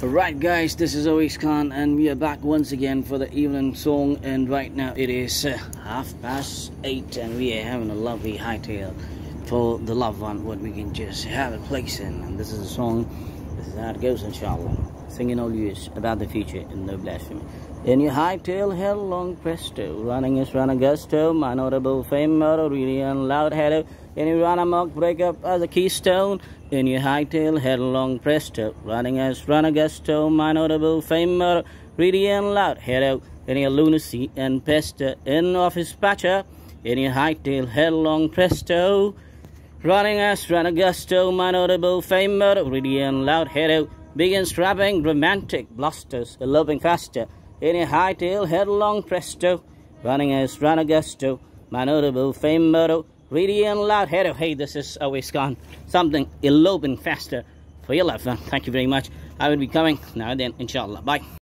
Alright guys, this is Ovaus Khan and we are back once again for the evening song and right now it is uh, half past eight and we are having a lovely hightail for the loved one what we can just have a place in and this is a song, this is how it goes inshallah. Singing all years about the future and no blasphemy. In your hightail long presto, running is run a gusto, my notable fame motto, really and loud header. In your run amok, break up as a keystone. In your hightail headlong presto, running as run a gusto, my notable fame motto, really and loud header. In your lunacy and pester, in office patcher. In your hightail headlong presto, running as run a gusto, my notable fame motto, really and loud header. Big and romantic blusters, eloping faster. In a high tail headlong presto, running as run gusto. My notable fame motto, ready and loud head. of Hey, this is always gone. Something eloping faster for your life. Thank you very much. I will be coming now then, inshallah. Bye.